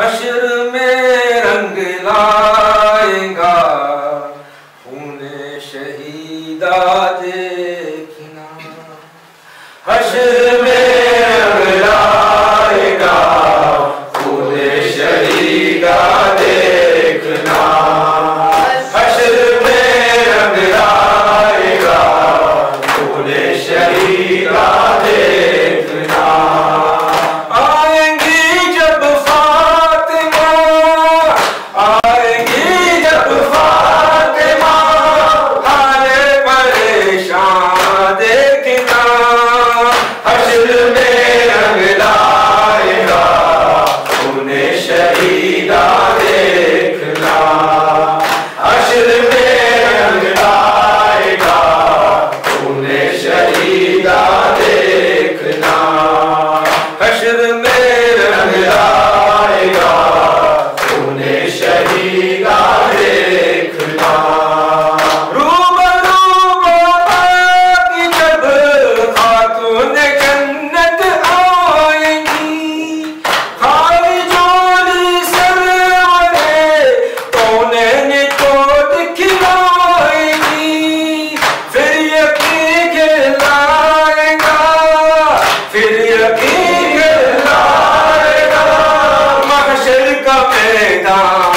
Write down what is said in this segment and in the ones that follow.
कशर में रंग लाएगा Pune Shahida Veda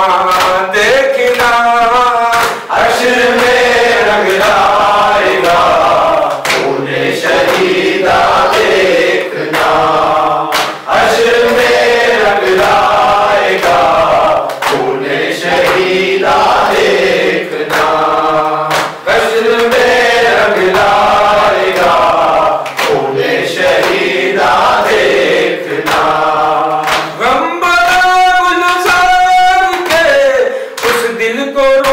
Nanda Corona.